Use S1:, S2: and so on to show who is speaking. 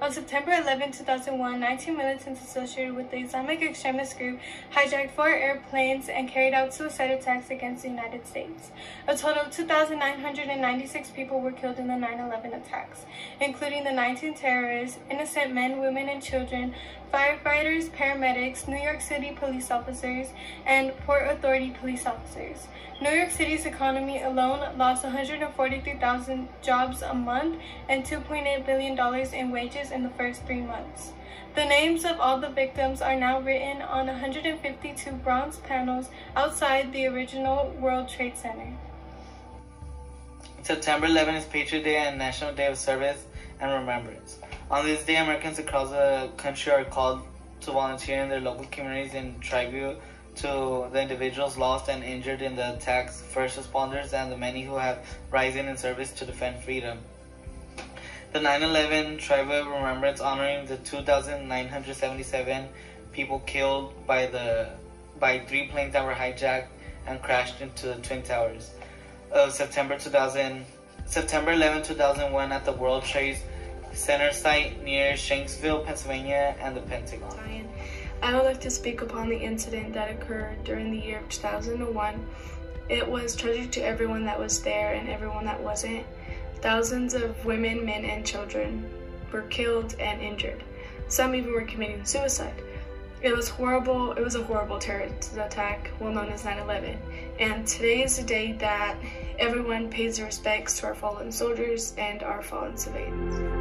S1: On September 11, 2001, 19 militants associated with the Islamic extremist group hijacked four airplanes and carried out suicide attacks against the United States. A total of 2,996 people were killed in the 9-11 attacks, including the 19 terrorists, innocent men, women, and children, firefighters, paramedics, New York City police officers, and Port Authority police officers. New York City's economy alone lost 143,000 jobs a month and $2.8 billion in wages in the first three months. The names of all the victims are now written on 152 bronze panels outside the original World Trade Center.
S2: September 11 is Patriot Day and National Day of Service and Remembrance. On this day, Americans across the country are called to volunteer in their local communities in tribute to the individuals lost and injured in the attacks, first responders, and the many who have risen in service to defend freedom. The 9-11 Tribal Remembrance honoring the 2,977 people killed by the by three planes that were hijacked and crashed into the Twin Towers of September 2000, September 11, 2001 at the World Trade Center site near Shanksville, Pennsylvania and the Pentagon.
S3: I would like to speak upon the incident that occurred during the year of 2001. It was tragic to everyone that was there and everyone that wasn't. Thousands of women, men, and children were killed and injured. Some even were committing suicide. It was horrible. It was a horrible terrorist attack, well known as 9/11. And today is the day that everyone pays their respects to our fallen soldiers and our fallen civilians.